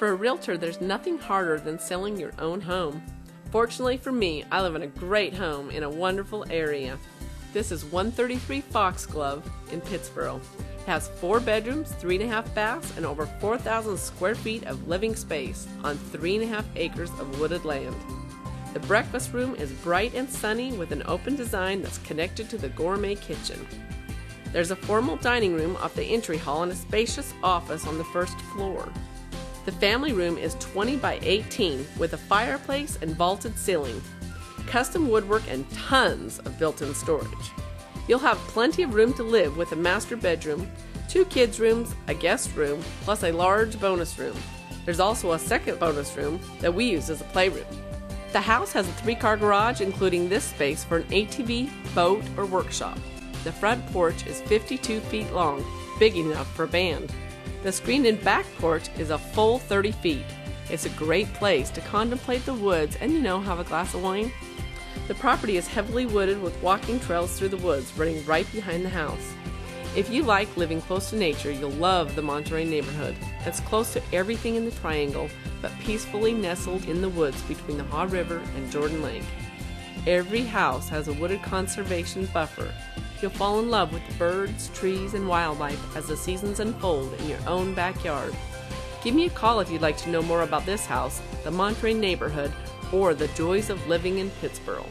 For a realtor, there's nothing harder than selling your own home. Fortunately for me, I live in a great home in a wonderful area. This is 133 Foxglove in Pittsboro. It has four bedrooms, three and a half baths, and over 4,000 square feet of living space on three and a half acres of wooded land. The breakfast room is bright and sunny with an open design that's connected to the gourmet kitchen. There's a formal dining room off the entry hall and a spacious office on the first floor. The family room is 20 by 18 with a fireplace and vaulted ceiling, custom woodwork, and tons of built in storage. You'll have plenty of room to live with a master bedroom, two kids' rooms, a guest room, plus a large bonus room. There's also a second bonus room that we use as a playroom. The house has a three car garage, including this space for an ATV, boat, or workshop. The front porch is 52 feet long, big enough for a band. The screened in back porch is a full 30 feet. It's a great place to contemplate the woods and, you know, have a glass of wine. The property is heavily wooded with walking trails through the woods running right behind the house. If you like living close to nature, you'll love the Monterrane neighborhood. It's close to everything in the triangle, but peacefully nestled in the woods between the Haw River and Jordan Lake. Every house has a wooded conservation buffer. You'll fall in love with the birds, trees, and wildlife as the seasons unfold in your own backyard. Give me a call if you'd like to know more about this house, the Monterrane neighborhood, or the joys of living in Pittsboro.